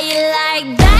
you like that?